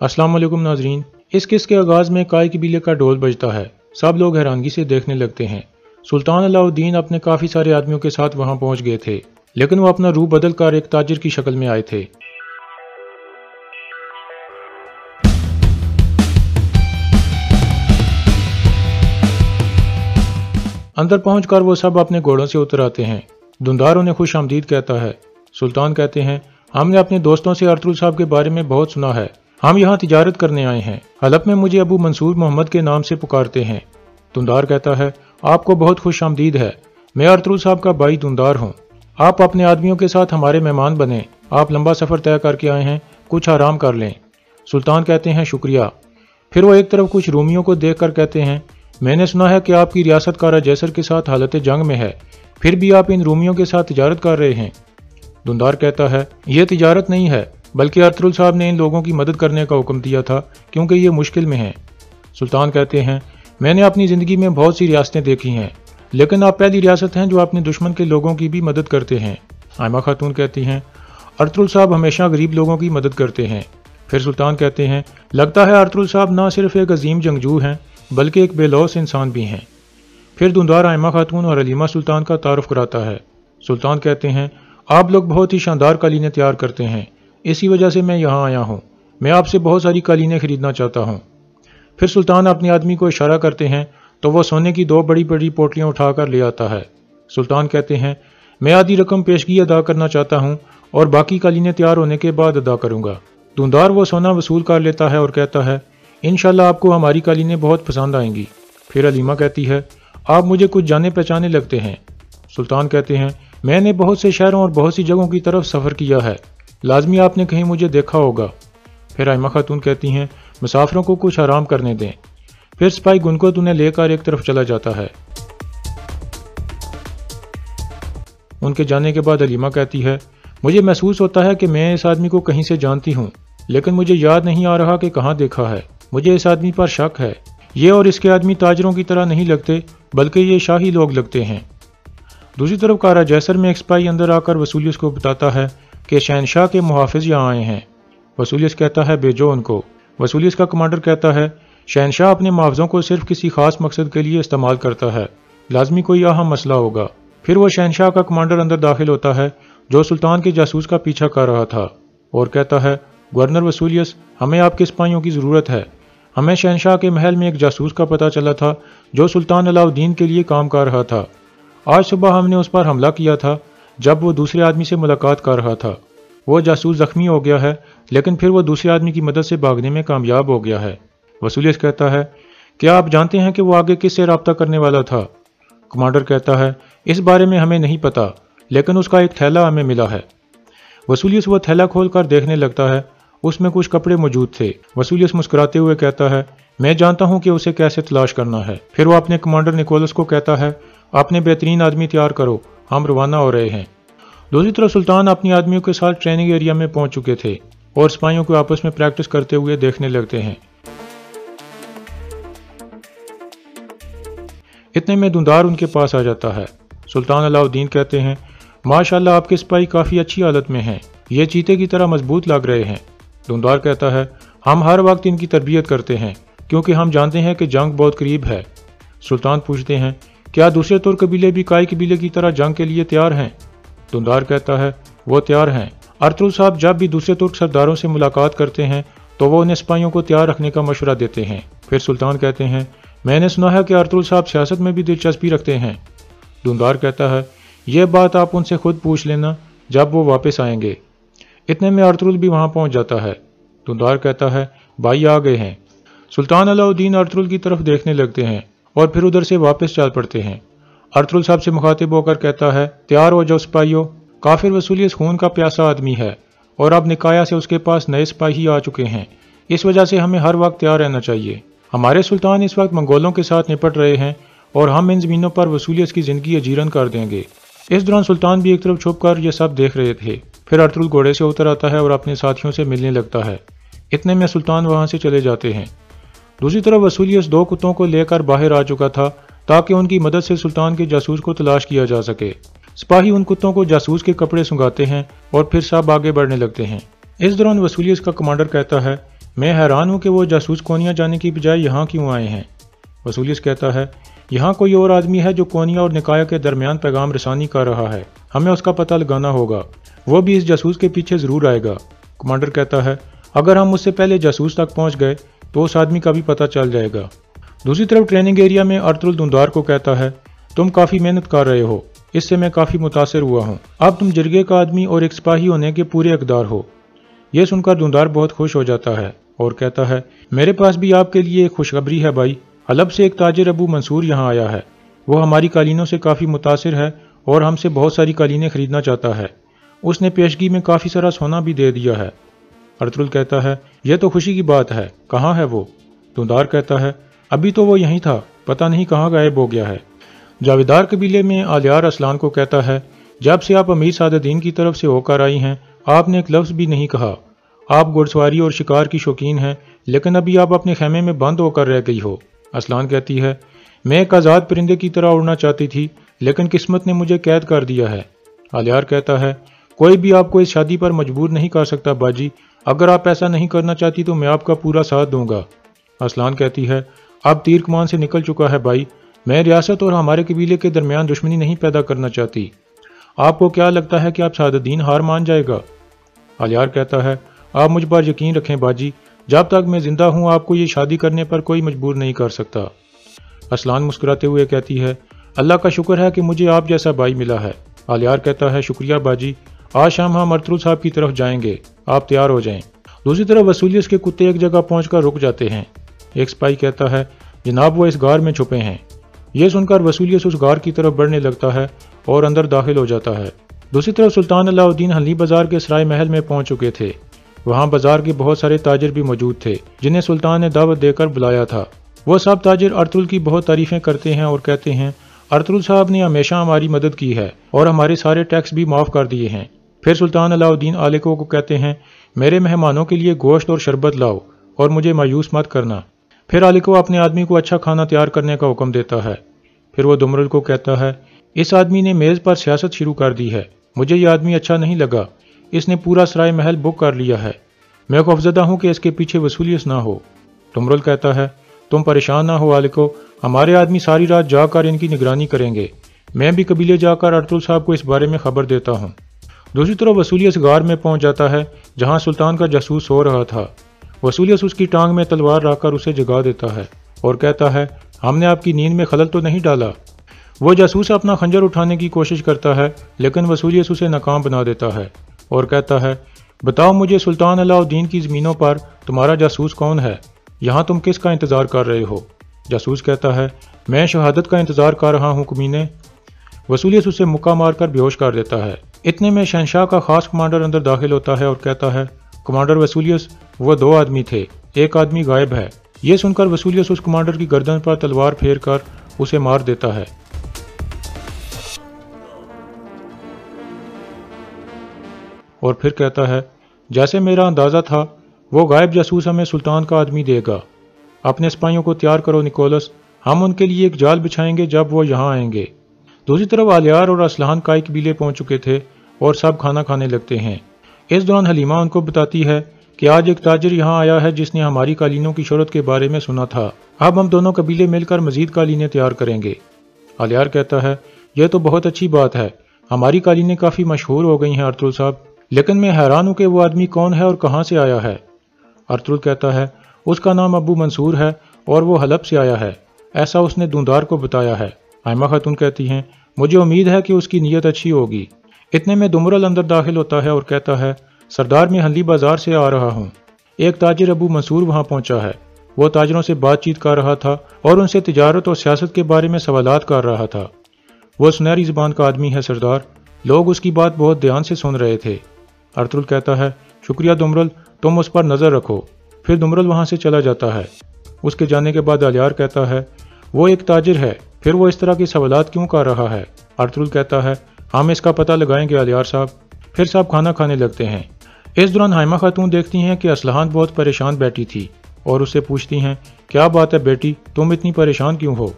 अस्सलाम वालेकुम नाजरीन। इस किस के आगाज़ में काय कबीले का ढोल बजता है? सब लोग हैरानगी से देखने लगते हैं। सुल्तान अलाउद्दीन अपने काफ़ी सारे आदमियों के साथ वहाँ पहुँच गए थे, लेकिन वो अपना रूप बदल कर एक ताजिर की शक्ल में आए थे। अंदर पहुंचकर वो सब अपने घोड़ों से उतर आते हैं। धुंधार उन्हें खुश आमदीद कहता है। सुल्तान कहते हैं, हमने अपने दोस्तों से अरतुल साहब के बारे में बहुत सुना है। हम यहाँ तिजारत करने आए हैं। हलप में मुझे अबू मंसूर मोहम्मद के नाम से पुकारते हैं। धुंधार कहता है, आपको बहुत खुश आमदीद है। मैं अरतुल साहब का भाई धुंधार हूँ। आप अपने आदमियों के साथ हमारे मेहमान बने। आप लंबा सफ़र तय करके आए हैं, कुछ आराम कर लें। सुल्तान कहते हैं, शुक्रिया। फिर वो एक तरफ़ कुछ रूमियों को देख कर कहते हैं, मैंने सुना है कि आपकी रियासत कारा जैसर के साथ हालत जंग में है। फिर भी आप इन रूमियों के साथ तजारत कर रहे हैं। धुंधार कहता है यह तजारत नहीं है। बल्कि अरतुल साहब ने इन लोगों की मदद करने का हुक्म दिया था, क्योंकि ये मुश्किल में हैं। सुल्तान कहते हैं, मैंने अपनी ज़िंदगी में बहुत सी रियासतें देखी हैं, लेकिन आप पहली रियासत हैं जो अपने दुश्मन के लोगों की भी मदद करते हैं। आयमा खातून कहती हैं अरतुल साहब हमेशा गरीब लोगों की मदद करते हैं। फिर सुल्तान कहते हैं, लगता है अरतुल साहब ना सिर्फ़ एक अजीम जंगजू हैं, बल्कि एक बेलौस इंसान भी हैं। फिर धुंधार आयमा खातून और अलीमा सुल्तान का तारफ़ कराता है। सुल्तान कहते हैं, आप लोग बहुत ही शानदार कालीनें तैयार करते हैं। इसी वजह से मैं यहाँ आया हूँ। मैं आपसे बहुत सारी कालीनें खरीदना चाहता हूँ। फिर सुल्तान अपने आदमी को इशारा करते हैं तो वह सोने की दो बड़ी बड़ी पोटलियाँ उठाकर ले आता है। सुल्तान कहते हैं, मैं आधी रकम पेशगी अदा करना चाहता हूँ और बाकी कालीनें तैयार होने के बाद अदा करूँगा। धुंधार वो सोना वसूल कर लेता है और कहता है इन आपको हमारी कालीनें बहुत पसंद आएँगी। फिर अलीमा कहती है, आप मुझे कुछ जाने पहचाने लगते हैं। सुल्तान कहते हैं, मैंने बहुत से शहरों और बहुत सी जगहों की तरफ़ सफ़र किया है। लाजमी आपने कहीं मुझे देखा होगा। फिर आयमा खातून कहती हैं, मुसाफरों को कुछ आराम करने दें। फिर सिपाही गुनकोत उन्हें लेकर एक तरफ़ चला जाता है। उनके जाने के बाद अलीमा कहती है, मुझे महसूस होता है कि मैं इस आदमी को कहीं से जानती हूँ, लेकिन मुझे याद नहीं आ रहा कि कहाँ देखा है। मुझे इस आदमी पर शक है। ये और इसके आदमी ताजरों की तरह नहीं लगते, बल्कि ये शाही लोग लगते हैं। दूसरी तरफ़ कारा जैसर में एक सिपाही अंदर आकर वसूलियस को बताता है कि शहनशाह के मुहाफिज यहाँ आए हैं। वसूलियस कहता है, भेजो उनको। वसूलियस का कमांडर कहता है, शहनशाह अपने मुआवजों को सिर्फ़ किसी खास मकसद के लिए इस्तेमाल करता है। लाजमी कोई अहम मसला होगा। फिर वह शहनशाह का कमांडर अंदर दाखिल होता है, जो सुल्तान के जासूस का पीछा कर रहा था और कहता है, गवर्नर वसूलियस, हमें आपके सिपाहियों की ज़रूरत है। हमें शहनशाह के महल में एक जासूस का पता चला था, जो सुल्तान अलाउद्दीन के लिए काम कर रहा था। आज सुबह हमने उस पर हमला किया था, जब वो दूसरे आदमी से मुलाकात कर रहा था। वो जासूस जख्मी हो गया है, लेकिन फिर वो दूसरे आदमी की मदद से भागने में कामयाब हो गया है। वसूलियत कहता है, क्या आप जानते हैं कि वो आगे किससे रबता करने वाला था? कमांडर कहता है, इस बारे में हमें नहीं पता, लेकिन उसका एक थैला हमें मिला है। वसूलियस वह थैला खोल कर देखने लगता है, उसमें कुछ कपड़े मौजूद थे। वसूलियस मुस्कुराते हुए कहता है, मैं जानता हूँ कि उसे कैसे तलाश करना है। फिर वो अपने कमांडर निकोलस को कहता है अपने बेहतरीन आदमी तैयार करो। हम रवाना हो रहे हैं। दूसरी तरफ़ सुल्तान अपनी आदमियों के साथ ट्रेनिंग एरिया में पहुँच चुके थे और सिपाहियों को आपस में प्रैक्टिस करते हुए देखने लगते हैं। इतने में धुंधार उनके पास आ जाता है। सुल्तान अलाउद्दीन कहते हैं, माशाल्लाह, आपके सिपाही काफ़ी अच्छी हालत में हैं। ये चीते की तरह मज़बूत लग रहे हैं। धुंधार कहता है, हम हर वक्त इनकी तरबियत करते हैं, क्योंकि हम जानते हैं कि जंग बहुत करीब है। सुल्तान पूछते हैं क्या दूसरे तुर्क कबीले भी काय कबीले की तरह जंग के लिए तैयार हैं? धुंधार कहता है, वो तैयार हैं। अरतुल साहब जब भी दूसरे तुर्क सरदारों से मुलाकात करते हैं तो वो उन्हें सिपाहियों को तैयार रखने का मशवरा देते हैं। फिर सुल्तान कहते हैं, मैंने सुना है कि अरतुल साहब सियासत में भी दिलचस्पी रखते हैं। धुंधार कहता है यह बात आप उनसे खुद पूछ लेना जब वो वापस आएँगे। इतने में अरतुल भी वहाँ पहुँच जाता है। धुंधार कहता है, भाई आ गए हैं। सुल्तान अलाउद्दीन अरतुल की तरफ़ देखने लगते हैं। और फिर उधर से वापस चल पड़ते हैं। अरतुल साहब से मुखातिब होकर कहता है, तैयार हो जाओ सिपाहियों। काफिर वसूलियत खून का प्यासा आदमी है और अब निकाया से उसके पास नए सिपाही आ चुके हैं। इस वजह से हमें हर वक्त तैयार रहना चाहिए। हमारे सुल्तान इस वक्त मंगोलों के साथ निपट रहे हैं और हम इन ज़मीनों पर वसूलियत की ज़िंदगी अजीरन कर देंगे। इस दौरान सुल्तान भी एक तरफ़ छुप कर ये सब देख रहे थे। फिर अरतुल घोड़े से उतर आता है और अपने साथियों से मिलने लगता है। इतने में सुल्तान वहाँ से चले जाते हैं। दूसरी तरफ़ वसूलियस दो कुत्तों को लेकर बाहर आ चुका था, ताकि उनकी मदद से सुल्तान के जासूस को तलाश किया जा सके। सिपाही उन कुत्तों को जासूस के कपड़े सुंगाते हैं और फिर सब आगे बढ़ने लगते हैं। इस दौरान वसूलियस का कमांडर कहता है, मैं हैरान हूँ कि वो जासूस कोनिया जाने की बजाय यहाँ क्यों आए हैं? वसूलिस कहता है, यहाँ कोई और आदमी है जो कोनिया और निकाया के दरमियान पैगाम रसानी कर रहा है। हमें उसका पता लगाना होगा। वो भी इस जासूस के पीछे ज़रूर आएगा। कमांडर कहता है, अगर हम उससे पहले जासूस तक पहुँच गए तो उस आदमी का भी पता चल जाएगा। दूसरी तरफ़ ट्रेनिंग एरिया में अर्तुल दुंदार को कहता है, तुम काफ़ी मेहनत कर रहे हो, इससे मैं काफ़ी मुतासर हुआ हूँ। अब तुम जरगे का आदमी और एक सिपाही होने के पूरे अकदार हो। यह सुनकर दुंदार बहुत खुश हो जाता है और कहता है, मेरे पास भी आपके लिए एक खुशखबरी है भाई। हलब से एक ताजिर अबू मंसूर यहाँ आया है। वो हमारी कालीनों से काफ़ी मुतासर है और हमसे बहुत सारी कालीनें खरीदना चाहता है। उसने पेशगी में काफ़ी सारा सोना भी दे दिया है। अर्तुल कहता है, यह तो खुशी की बात है, कहाँ है वो? दुंदार कहता है, अभी तो वो यहीं था, पता नहीं कहाँ गायब हो गया है। जावेदार कबीले में आलियार असलान को कहता है, जब से आप अमीर सादीन की तरफ़ से होकर आई हैं, आपने एक लफ्ज़ भी नहीं कहा। आप घुड़सवारी और शिकार की शौकीन हैं, लेकिन अभी आप अपने खेमे में बंद होकर रह गई हो। असलान कहती है, मैं एक आज़ाद परिंदे की तरह उड़ना चाहती थी, लेकिन किस्मत ने मुझे कैद कर दिया है। आलियार कहता है, कोई भी आपको इस शादी पर मजबूर नहीं कर सकता, बाजी। अगर आप ऐसा नहीं करना चाहती तो मैं आपका पूरा साथ दूँगा। असलान कहती है, अब तीर कमान से निकल चुका है भाई। मैं रियासत और हमारे कबीले के दरमियान दुश्मनी नहीं पैदा करना चाहती। आपको क्या लगता है कि आप सादुद्दीन हार मान जाएगा? आलियार कहता है, आप मुझ पर यकीन रखें बाजी। जब तक मैं ज़िंदा हूँ, आपको ये शादी करने पर कोई मजबूर नहीं कर सकता। असलान मुस्कुराते हुए कहती है, अल्लाह का शुक्र है कि मुझे आप जैसा भाई मिला है। आलियार कहता है, शुक्रिया बाजी। आज शाम हम अरतुल साहब की तरफ़ जाएँगे। आप तैयार हो जाएँ। दूसरी तरफ़ वसूलियस के कुत्ते एक जगह पहुंचकर रुक जाते हैं। एक स्पाई कहता है, जनाब, वो इस गार में छुपे हैं। यह सुनकर वसूलियस उस गार की तरफ़ बढ़ने लगता है और अंदर दाखिल हो जाता है। दूसरी तरफ़ सुल्तान अलाउद्दीन हली बाज़ार के सराय महल में पहुँच चुके थे। वहाँ बाज़ार के बहुत सारे ताजिर भी मौजूद थे, जिन्हें सुल्तान ने दावत देकर बुलाया था। वो सब ताजिर अर्तुल की बहुत तारीफें करते हैं और कहते हैं, अर्तुल साहब ने हमेशा हमारी मदद की है और हमारे सारे टैक्स भी माफ़ कर दिए हैं। फिर सुल्तान अलाउद्दीन आलिको को कहते हैं, मेरे मेहमानों के लिए गोश्त और शरबत लाओ और मुझे मायूस मत करना। फिर आलिको अपने आदमी को अच्छा खाना तैयार करने का हुक्म देता है। फिर वो दुमरल को कहता है, इस आदमी ने मेज़ पर सियासत शुरू कर दी है। मुझे ये आदमी अच्छा नहीं लगा। इसने पूरा सराय महल बुक कर लिया है। मैं खौफजदा हूँ कि इसके पीछे वसूलियत ना हो। तुमरुल कहता है, तुम परेशान ना हो आलिको हमारे आदमी सारी रात जाकर इनकी निगरानी करेंगे। मैं भी कबीले जाकर अर्तुल साहब को इस बारे में खबर देता हूँ। दूसरी तरफ़ वसूलियस गार में पहुँच जाता है, जहाँ सुल्तान का जासूस सो रहा था। वसूलियस उसकी टांग में तलवार रखकर उसे जगा देता है और कहता है, हमने आपकी नींद में खलल तो नहीं डाला? वो जासूस अपना खंजर उठाने की कोशिश करता है, लेकिन वसूलियस उसे नाकाम बना देता है और कहता है, बताओ मुझे सुल्तान अलाउद्दीन की ज़मीनों पर तुम्हारा जासूस कौन है? यहाँ तुम किसका इंतज़ार कर रहे हो? जासूस कहता है, मैं शहादत का इंतज़ार कर रहा हूँ, कमीने। वसूलियस उसे मुक्का मारकर बेहोश कर देता है। इतने में शहशाह का खास कमांडर अंदर दाखिल होता है और कहता है कमांडर वसूलियस, वो दो आदमी थे, एक आदमी गायब है। ये सुनकर वसूलियस उस कमांडर की गर्दन पर तलवार फेर कर उसे मार देता है। और फिर कहता है, जैसे मेरा अंदाज़ा था, वो गायब जासूस हमें सुल्तान का आदमी देगा। अपने सिपाहियों को तैयार करो, निकोलस। हम उनके लिए एक जाल बिछाएँगे जब वो यहाँ आएँगे। दूसरी तरफ़ आलियार और असलहान काय कबीले पहुँच चुके थे और सब खाना खाने लगते हैं। इस दौरान हलीमा उनको बताती है कि आज एक ताजर यहाँ आया है जिसने हमारी कालीनों की शहरत के बारे में सुना था। अब हम दोनों कबीले मिलकर मजीद कालीनें तैयार करेंगे। आलियार कहता है, यह तो बहुत अच्छी बात है। हमारी कालीनें काफ़ी मशहूर हो गई हैं, अर्तुल साहब। लेकिन मैं हैरान हूँ कि वो आदमी कौन है और कहाँ से आया है? अर्तुल कहता है, उसका नाम अबू मंसूर है और वो हलब से आया है। ऐसा उसने दूंदार को बताया है। आयमा खातून कहती हैं मुझे उम्मीद है कि उसकी नीयत अच्छी होगी। इतने में दुमरल अंदर दाखिल होता है और कहता है, सरदार, मैं हल्दी बाज़ार से आ रहा हूँ। एक ताजिर अबू मंसूर वहाँ पहुँचा है। वो ताजरों से बातचीत कर रहा था और उनसे तजारत और सियासत के बारे में सवालत कर रहा था। वो सुनहरी जबान का आदमी है, सरदार। लोग उसकी बात बहुत ध्यान से सुन रहे थे। अर्तुल कहता है, शुक्रिया दुमरल, तुम उस पर नज़र रखो। फिर दुमरल वहाँ से चला जाता है। उसके जाने के बाद अलियार कहता है, वो एक ताजिर है। फिर वो इस तरह की सवालत क्यों कर रहा है? अर्तुल कहता है हम इसका पता लगाएँगे, अलियार साहब। फिर सब खाना खाने लगते हैं। इस दौरान हाइमा खातून देखती हैं कि असलहान बहुत परेशान बैठी थी और उससे पूछती हैं, क्या बात है बेटी, तुम इतनी परेशान क्यों हो?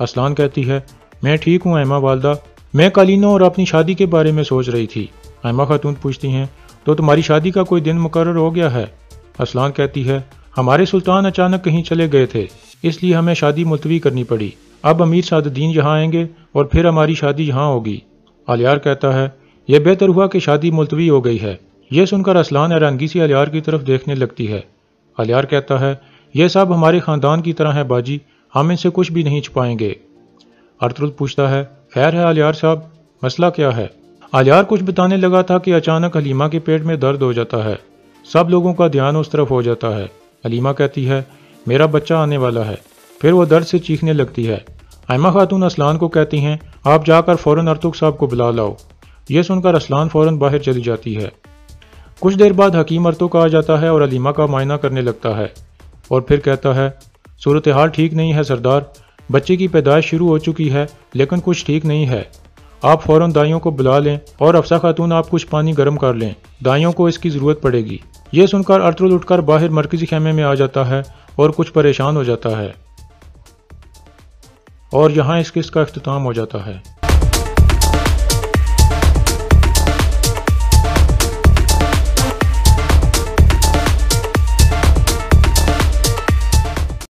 असलान कहती है, मैं ठीक हूँ हैमा वालदा। मैं कालीनों और अपनी शादी के बारे में सोच रही थी। हैमा खातून पूछती हैं तो तुम्हारी शादी का कोई दिन मुकर हो गया है? असलान कहती है हमारे सुल्तान अचानक कहीं चले गए थे, इसलिए हमें शादी मुलतवी करनी पड़ी। अब अमीर सादुद्दीन यहाँ आएँगे और फिर हमारी शादी यहाँ होगी। अलियार कहता है, यह बेहतर हुआ कि शादी मुलतवी हो गई है। यह सुनकर असलान हैरानगी से अलियार की तरफ़ देखने लगती है। अलियार कहता है, यह सब हमारे खानदान की तरह है बाजी, हम इनसे कुछ भी नहीं छुपाएँगे। अर्तुल पूछता है, खैर है अलियार साहब, मसला क्या है? अलियार कुछ बताने लगा था कि अचानक हलीमा के पेट में दर्द हो जाता है। सब लोगों का ध्यान उस तरफ़ हो जाता है। हलीमा कहती है, मेरा बच्चा आने वाला है। फिर वो दर्द से चीखने लगती है। आयमा खातून असलान को कहती हैं, आप जाकर फ़ौरन अरतुक साहब को बुला लाओ। ये सुनकर असलान फ़ौरन बाहर चली जाती है। कुछ देर बाद हकीम अर्तुक आ जाता है और अलीमा का मायना करने लगता है और फिर कहता है, सूरत हाल ठीक नहीं है सरदार, बच्चे की पैदाइश शुरू हो चुकी है, लेकिन कुछ ठीक नहीं है। आप फ़ौरन दाइयों को बुला लें और अफसा खातून आप कुछ पानी गर्म कर लें। दाइयों को इसकी ज़रूरत पड़ेगी। ये सुनकर अर्तुल उठकर बाहर मरकजी खेमे में आ जाता है और कुछ परेशान हो जाता है। और यहाँ इस किस्त का अख्ताम हो जाता है?